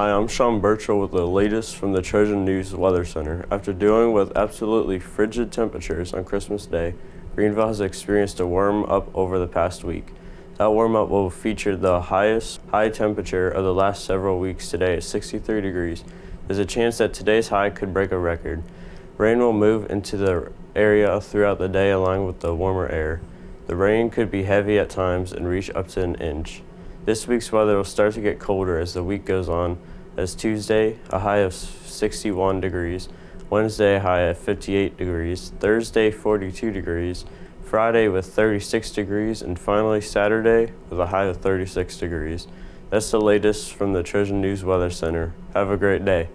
Hi, I'm Sean Burchell with the latest from the Trojan News Weather Center. After dealing with absolutely frigid temperatures on Christmas Day, Greenville has experienced a warm up over the past week. That warm up will feature the highest high temperature of the last several weeks today at 63 degrees. There's a chance that today's high could break a record. Rain will move into the area throughout the day along with the warmer air. The rain could be heavy at times and reach up to an inch. This week's weather will start to get colder as the week goes on, as Tuesday, a high of 61 degrees, Wednesday, a high of 58 degrees, Thursday, 42 degrees, Friday with 36 degrees, and finally Saturday with a high of 36 degrees. That's the latest from the Trojan News Weather Center. Have a great day.